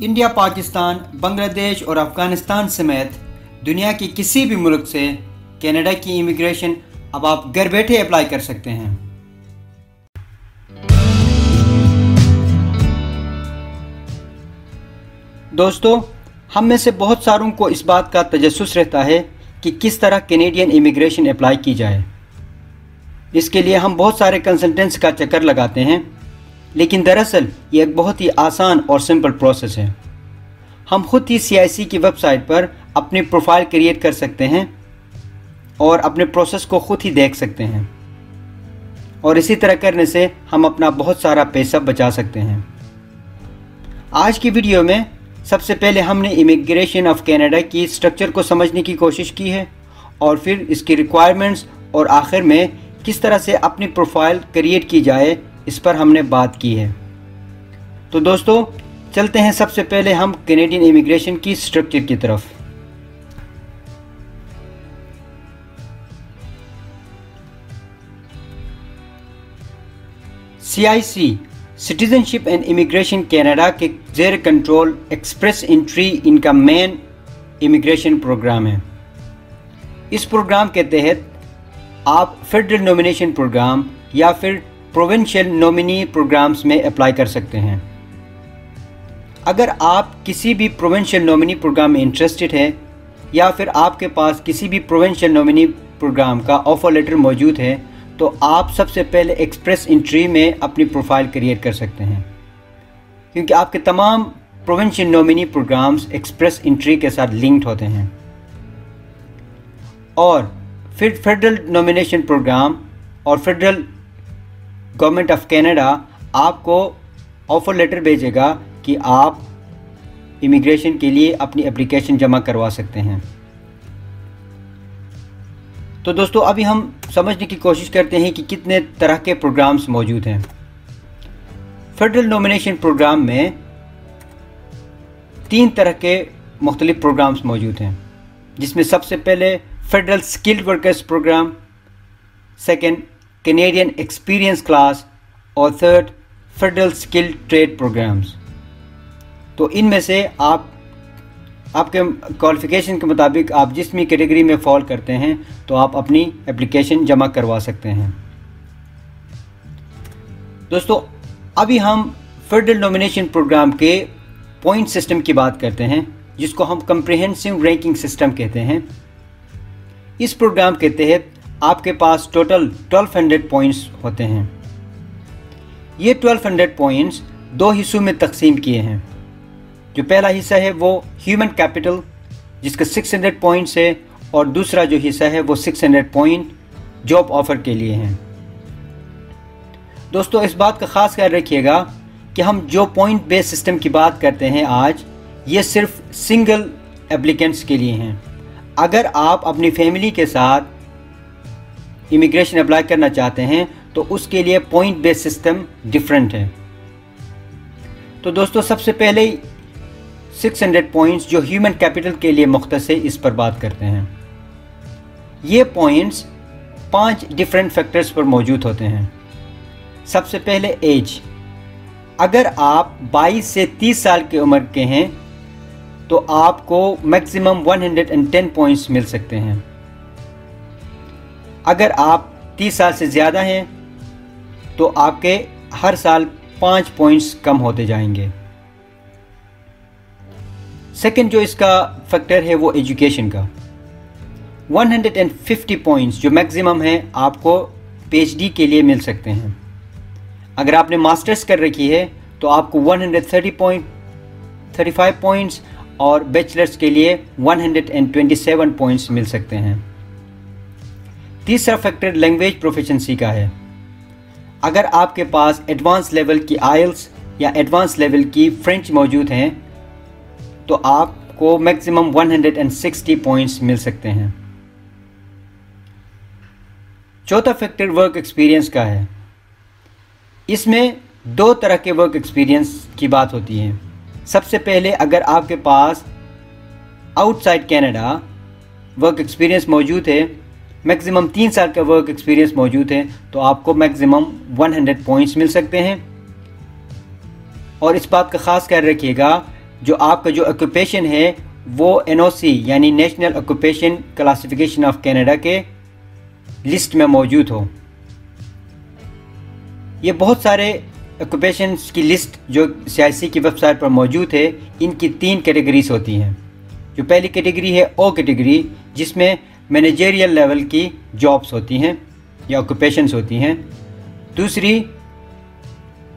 India, Pakistan, بنگلہ دیش اور افغانستان سمیت دنیا کے کسی بھی ملک سے کینیڈا کی امیگریشن اب آپ گھر بیٹھے اپلائی کر سکتے ہیں۔ دوستو، ہم میں سے بہت ساروں کو اس بات کا تجسس رہتا ہے کہ کس طرح کینیڈین امیگریشن اپلائی کی جائے۔ اس کے لیے ہم بہت سارے کنسلٹنٹس کا چکر لگاتے ہیں۔ لیکن دراصل یہ ایک بہت ہی آسان اور سمپل پروسیس ہے۔ ہم خود ہی سی آئی سی کی ویب سائٹ پر اپنی پروفائل کریٹ کر سکتے ہیں اور اپنے پروسیس کو خود ہی دیکھ سکتے ہیں۔ اور اسی طرح کرنے سے ہم اپنا بہت سارا پیسہ بچا سکتے ہیں۔ آج کی ویڈیو میں سب سے پہلے ہم نے امیگریشن آف کینیڈا کی سٹرکچر کو سمجھنے کی کوشش کی ہے اور پھر اس کی ریکوائرمنٹس اور آخر میں کس طرح سے اپنی پروفائل کریٹ کی جائے اس پر ہم نے بات کی ہے۔ تو دوستو، چلتے ہیں سب سے پہلے ہم کینیڈین امیگریشن کی سٹرکچر کی طرف۔ C I C citizenship and immigration Canada کے زیر کنٹرول ایکسپریس انٹری ان کا مین امیگریشن پروگرام ہے۔ اس پروگرام کے تحت آپ فیڈرل نومینیشن پروگرام یا پھر پروونشل نومنی پروگرامز میں اپلائی کر سکتے ہیں۔ اگر آپ کسی بھی پروونشل نومنی پروگرام میں انٹرسٹڈ ہے یا پھر آپ کے پاس کسی بھی پروونشل نومنی پروگرام کا آفر لیٹر موجود ہے، تو آپ سب سے پہلے ایکسپریس انٹری میں اپنی پروفائل کریٹ کر سکتے ہیں۔ کیونکہ آپ کے تمام provincial nominee programs express entry کے ساتھ لنکڈ ہوتے ہیں۔ اور پھر فیڈرل نومینیشن پروگرام اور فیڈرل گورنمنٹ آف کینیڈا آپ کو آفر لیٹر بھیجے گا کہ آپ امیگریشن کے لیے اپنی اپلیکیشن جمع کروا سکتے ہیں۔ تو دوستو، ابھی ہم سمجھنے کی کوشش کرتے ہیں کہ کتنے طرح کے پروگرامز موجود ہیں۔ فیڈرل نومینیشن پروگرام میں تین طرح کے مختلف پروگرامز موجود ہیں۔ جس میں سب سے پہلے federal skilled workers program second Canadian experience class اور third federal skill trade programs تو ان میں سے آپ آپ کے کوالیفیکیشن کے مطابق آپ جس بھی کیٹیگری میں فال کرتے ہیں، تو آپ اپنی اپلیکیشن جمع کروا سکتے ہیں۔ دوستو، ابھی ہم فیڈرل نومینیشن پروگرام کے پوائنٹ سسٹم کی بات کرتے ہیں، جس کو ہم کمپریہنسو رینکنگ سسٹم کہتے ہیں۔ اس پروگرام کے تحت آپ کے پاس ٹوٹل ٹویلو ہنڈریڈ پوائنٹس ہوتے ہیں۔ یہ ٹویلو ہنڈریڈ پوائنٹس دو حصوں میں تقسیم کیے ہیں۔ جو پہلا حصہ ہے وہ ہیومن کیپٹل جس کا سکس ہنڈریڈ پوائنٹس ہے، اور دوسرا جو حصہ ہے وہ six hundred point job offer کے لیے ہیں۔ دوستو، اس بات کا خاص خیال رکھیے گا کہ ہم جو پوائنٹ بیس سسٹم کی بات کرتے ہیں آج، یہ صرف سنگل اپلیکنٹس کے لیے ہیں۔ اگر آپ اپنی فیملی کے ساتھ امیگریشن اپلائی کرنا چاہتے ہیں، تو اس کے لیے پوائنٹ بیس سسٹم ڈیفرنٹ ہے۔ تو دوستو، سب سے پہلے سکس ہنڈریڈ پوائنٹس جو ہیومن کیپٹل کے لیے مختص ہے اس پر بات کرتے ہیں۔ یہ پوائنٹس پانچ ڈیفرنٹ فیکٹرز پر موجود ہوتے ہیں۔ سب سے پہلے ایج اگر آپ بائیس سے تیس سال کی عمر کے ہیں، تو آپ کو maximum one hundred and ten points مل سکتے ہیں۔ اگر آپ تیس سال سے زیادہ ہیں، تو آپ کے ہر سال پانچ پوائنٹس کم ہوتے جائیں گے۔ سیکنڈ جو اس کا فیکٹر ہے وہ ایجوکیشن کا۔ One hundred and fifty points جو میکزیمم ہیں، آپ کو پی ایچ ڈی کے لیے مل سکتے ہیں۔ اگر آپ نے ماسٹرس کر رکھی ہے، تو آپ کو one hundred thirty point thirty five points اور بیچلرس کے لیے one hundred and twenty seven points مل سکتے ہیں۔ تیسرا فیکٹر لینگویج پروفیشنسی کا ہے۔ اگر آپ کے پاس ایڈوانس لیول کی آئلس یا ایڈوانس لیول کی فرینچ موجود ہیں، تو آپ کو میکسیمم 160 پوائنٹس مل سکتے ہیں۔ چوتھا فیکٹر ورک ایکسپیرینس کا ہے۔ اس میں دو طرح کے ورک ایکسپیرینس کی بات ہوتی ہے۔ سب سے پہلے اگر آپ کے پاس outside Canada work experience موجود ہے میکسیمم تین سال کا ورک ایکسپیرینس موجود ہے تو آپ کو میکسیمم 100 پوائنٹس مل سکتے ہیں۔ اور اس بات کا خاص خیال رکھیے گا، جو آپ کا جو اکوپیشن ہے، وہ این او سی یعنی national occupation classification of Canada کے لسٹ میں موجود ہو۔ یہ بہت سارے اکوپیشنس کی لسٹ جو سی آئی سی کی ویب سائٹ پر موجود ہے، ان کی تین کیٹیگریز ہوتی ہیں۔ جو پہلی کیٹیگری ہے او کیٹیگری جس میں مینیجریل لیول کی جابس ہوتی ہیں یا اکوپیشنس ہوتی ہیں۔ دوسری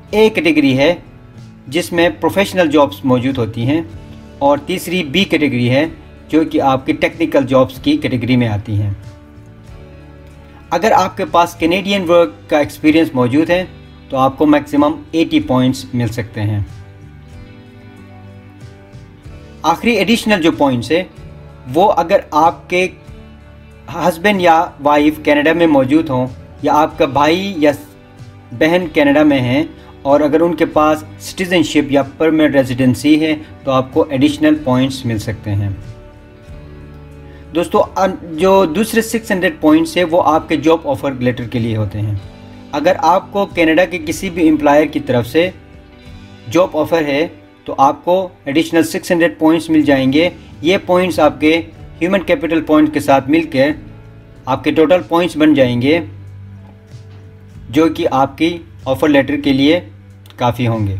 اے کیٹیگری ہے جس میں پروفیشنل جابس موجود ہوتی ہیں اور تیسری بی کیٹیگری ہے جو کہ آپ کی ٹیکنیکل جابس کی کیٹیگری میں آتی ہیں۔ اگر آپ کے پاس کینیڈین ورک کا ایکسپیرینس موجود ہے تو آپ کو میکسیمم ایٹی پوائنٹس مل سکتے ہیں۔ آخری ایڈیشنل جو پوائنٹس ہے وہ اگر آپ کے ہسبینڈ یا وائف کینیڈا میں موجود ہوں یا آپ کا بھائی یا بہن کینیڈا میں ہیں اور اگر ان کے پاس سٹیزن شپ یا پرمنٹ ریزیڈنسی ہے تو آپ کو ایڈیشنل پوائنٹس مل سکتے ہیں۔ دوستو جو دوسرے سکس ہنڈریڈ پوائنٹس ہے وہ آپ کے جاب آفر لیٹر کے لیے ہوتے ہیں۔ اگر آپ کو کینیڈا کے کسی بھی امپلائر کی طرف سے جاب آفر ہے تو آپ کو ایڈیشنل سکس ہنڈریڈ پوائنٹس مل جائیں گے۔ یہ پوائنٹس آپ کے ہیومن کیپٹل پوائنٹ کے ساتھ مل کے آپ کے ٹوٹل پوائنٹس بن جائیں گے جو کہ آپ کی آفر لیٹر کے لیے کافی ہوں گے۔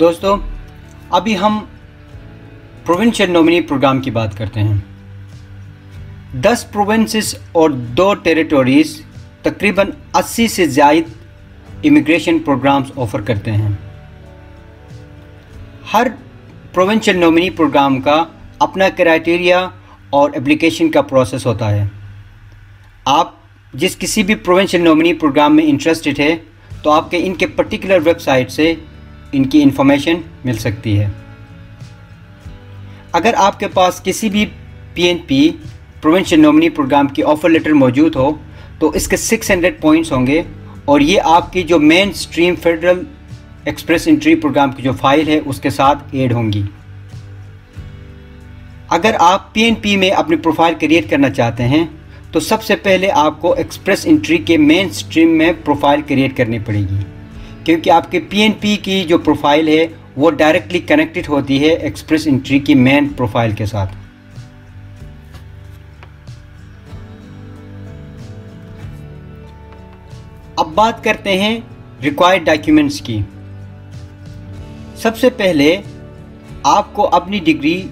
دوستو، ابھی ہم پروونشل نومنی پروگرام کی بات کرتے ہیں۔ دس پروونسز اور دو ٹیریٹوریز تقریباً اسی سے زائد امیگریشن پروگرامز آفر کرتے ہیں۔ ہر پروونشل نومنی پروگرام کا اپنا کرائٹیریا اور اپلیکیشن کا پروسیس ہوتا ہے۔ آپ جس کسی بھی پروونشل نومنی پروگرام میں انٹرسٹڈ ہے تو آپ کے ان کے پرٹیکولر ویب سائٹ سے ان کی انفارمیشن مل سکتی ہے۔ اگر آپ کے پاس کسی بھی P N P provincial nominee program کی آفر لیٹر موجود ہو، تو اس کے سکس ہنڈریڈ پوائنٹس ہوں گے اور یہ آپ کی جو mainstream federal express entry program کی جو فائل ہے، اس کے ساتھ ایڈ ہوں گی۔ اگر آپ پی این پی میں اپنی پروفائل کریٹ کرنا چاہتے ہیں، تو سب سے پہلے آپ کو ایکسپریس انٹری کے مین سٹریم میں پروفائل کریٹ کرنی پڑے گی۔ کیونکہ آپ کے پی این پی کی جو پروفائل ہے، وہ ڈائریکٹلی کنیکٹڈ ہوتی ہے ایکسپریس انٹری کی مین پروفائل کے ساتھ۔ اب بات کرتے ہیں ریکوائرڈ ڈاکیومنٹس کی۔ سب سے پہلے آپ کو اپنی ڈگری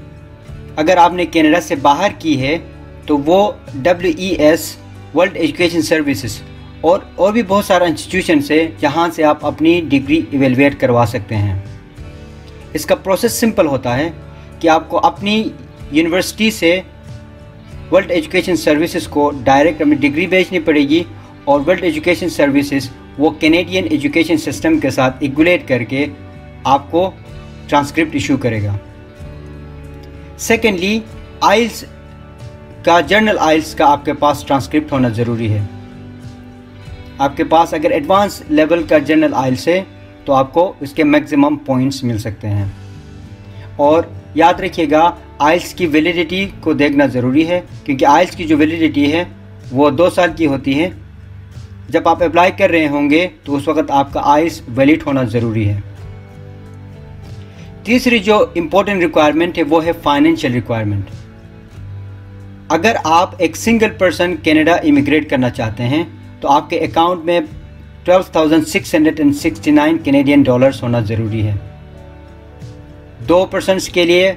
اگر آپ نے کینیڈا سے باہر کی ہے، تو وہ W E S world education services اور اور بھی بہت سارا انسٹیٹیوشنس ہے جہاں سے آپ اپنی ڈگری ایویلویٹ کروا سکتے ہیں۔ اس کا پروسیس سمپل ہوتا ہے کہ آپ کو اپنی یونیورسٹی سے ورلڈ ایجوکیشن سروسز کو ڈائریکٹ اپنی ڈگری بھیجنی پڑے گی اور ورلڈ ایجوکیشن سروسز وہ کینیڈین ایجوکیشن سسٹم کے ساتھ ایگولیٹ کر کے آپ کو ٹرانسکرپٹ ایشو کرے گا۔ سیکنڈلی آئلس کا جرنل آئلس کا آپ کے پاس ٹرانسکرپٹ ہونا ضروری ہے۔ آپ کے پاس اگر ایڈوانس لیول کا جرنل آئلس ہے تو آپ کو اس کے میکزیمم پوائنٹس مل سکتے ہیں۔ اور یاد رکھیے گا آئلس کی ویلیڈیٹی کو دیکھنا ضروری ہے، کیونکہ آئلس کی جو ویلیڈیٹی ہے وہ دو سال کی ہوتی ہے۔ جب آپ اپلائی کر رہے ہوں گے تو اس وقت آپ کا آئس ویلڈ ہونا ضروری ہے۔ تیسری جو امپورٹنٹ ریکوائرمنٹ ہے وہ ہے فائنینشیل ریکوائرمنٹ اگر آپ ایک سنگل پرسن کینیڈا امیگریٹ کرنا چاہتے ہیں، تو آپ کے اکاؤنٹ میں twelve thousand six hundred and sixty nine Canadian dollars ہونا ضروری ہے۔ دو پرسنس کے لیے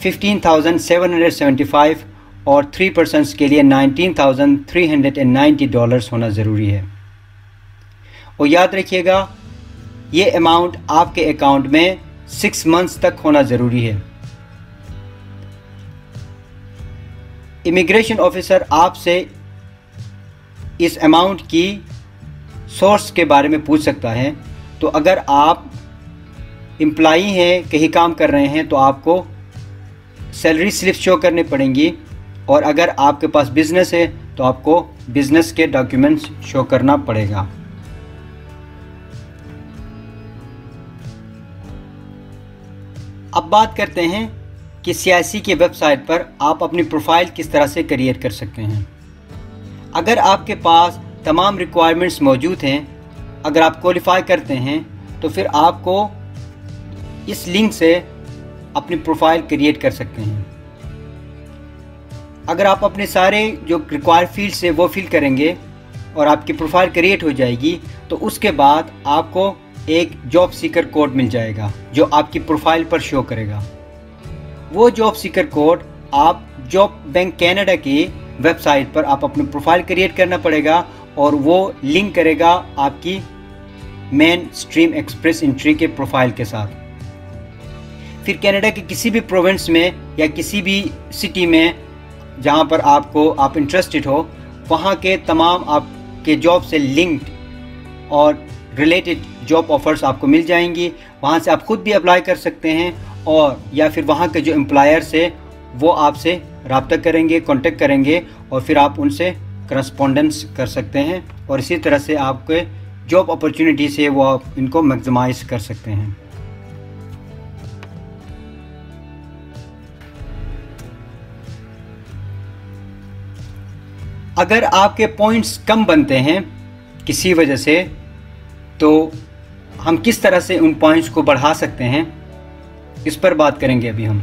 fifteen thousand seven hundred seventy five اور تھری پرسنس کے لیے nineteen thousand three hundred and ninety dollars ہونا ضروری ہے۔ اور یاد رکھیے گا، یہ اماؤنٹ آپ کے اکاؤنٹ میں سکس منتھس تک ہونا ضروری ہے۔ امیگریشن آفیسر آپ سے اس اماؤنٹ کی سورس کے بارے میں پوچھ سکتا ہے۔ تو اگر آپ امپلائی ہیں، کہیں کام کر رہے ہیں، تو آپ کو سیلری سلپ شو کرنے پڑیں گی۔ اور اگر آپ کے پاس بزنس ہے، تو آپ کو بزنس کے ڈاکیومنٹس شو کرنا پڑے گا۔ اب بات کرتے ہیں کہ سیاسی کے ویب سائٹ پر آپ اپنی پروفائل کس طرح سے کریئر کر سکتے ہیں۔ اگر آپ کے پاس تمام ریکوائرمنٹس موجود ہیں، اگر آپ کوالیفائی کرتے ہیں، تو پھر آپ کو اس لنک سے اپنی پروفائل کریٹ کر سکتے ہیں۔ اگر آپ اپنے سارے جو ریکوائر فیلڈ ہے وہ فل کریں گے اور آپ کی پروفائل کریٹ ہو جائے گی، تو اس کے بعد آپ کو ایک جاب سیکر کوڈ مل جائے گا جو آپ کی پروفائل پر شو کرے گا۔ وہ جاب سیکر کوڈ آپ جاب بینک کینیڈا کی ویب سائٹ پر آپ اپنی پروفائل کریٹ کرنا پڑے گا اور وہ لنک کرے گا آپ کی مین سٹریم ایکسپریس انٹری کے پروفائل کے ساتھ۔ پھر کینیڈا کے کسی بھی پروونس میں یا کسی بھی سٹی میں جہاں پر آپ کو آپ انٹرسٹڈ ہو، وہاں کے تمام آپ کے جاب سے لنکڈ اور ریلیٹڈ جاب آفرز آپ کو مل جائیں گی، وہاں سے آپ خود بھی اپلائی کر سکتے ہیں اور یا پھر وہاں کے جو امپلائرس ہے وہ آپ سے رابطہ کریں گے کانٹیکٹ کریں گے اور پھر آپ ان سے کرسپونڈنس کر سکتے ہیں اور اسی طرح سے آپ کے جاب اپرچونیٹی سے وہ آپ ان کو میگزمائز کر سکتے ہیں۔ اگر آپ کے پوائنٹس کم بنتے ہیں، کسی وجہ سے تو ہم کس طرح سے ان پوائنٹس کو بڑھا سکتے ہیں؟ اس پر بات کریں گے ابھی ہم۔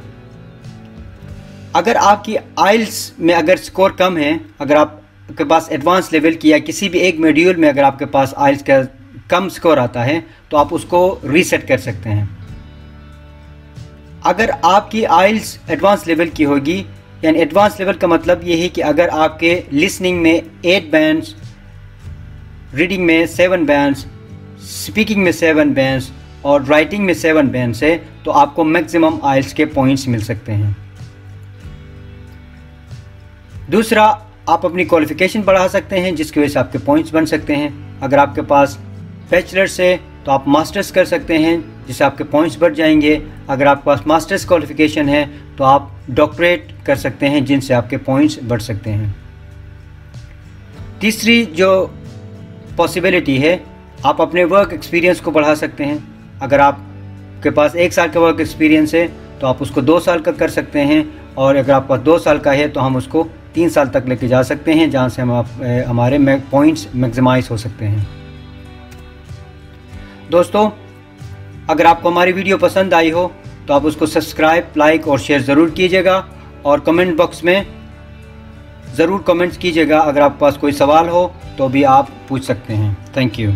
اگر آپ کی آئلس میں اگر سکور کم ہے، اگر آپ کے پاس ایڈوانس لیول کی یا کسی بھی ایک میڈیول میں اگر آپ کے پاس آئلس کا کم سکور آتا ہے، تو آپ اس کو ریسیٹ کر سکتے ہیں۔ اگر آپ کی آئلس ایڈوانس لیول کی ہوگی یعنی ایڈوانس لیول کا مطلب یہ ہے کہ اگر آپ کے لسننگ میں ایٹ بینڈس ریڈنگ میں سیون بینڈس سپیکنگ میں سیون بینڈس اور رائٹنگ میں سیون بینڈس ہے تو آپ کو میکسیمم آئلس کے پوائنٹس مل سکتے ہیں۔ دوسرا، آپ اپنی کوالیفیکیشن بڑھا سکتے ہیں، جس کی وجہ سے آپ کے پوائنٹس بن سکتے ہیں۔ اگر آپ کے پاس بیچلرس ہے تو آپ ماسٹرس کر سکتے ہیں، جس سے آپ کے پوائنٹس بڑھ جائیں گے۔ اگر آپ کے پاس ماسٹرس کوالیفیکیشن ہے تو آپ ڈاکٹریٹ کر سکتے ہیں، جن سے آپ کے پوائنٹس بڑھ سکتے ہیں۔ تیسری جو پاسبلٹی ہے آپ اپنے ورک ایکسپیرینس کو بڑھا سکتے ہیں۔ اگر آپ کے پاس ایک سال کا ورک ایکسپیرینس ہے، تو آپ اس کو دو سال کا کر سکتے ہیں۔ اور اگر آپ پاس دو سال کا ہے، تو ہم اس کو تین سال تک لے کے جا سکتے ہیں، جہاں سے ہم آپ ہمارے پوائنٹس میگزمائز ہو سکتے ہیں۔ دوستو، اگر آپ کو ہماری ویڈیو پسند آئی ہو، تو آپ اس کو سبسکرائب لائک اور شیئر ضرور کیجیے گا۔ اور کمنٹ باکس میں ضرور کمنٹس کیجیے گا۔ اگر آپ کے پاس کوئی سوال ہو، تو بھی آپ پوچھ سکتے ہیں۔ Thank you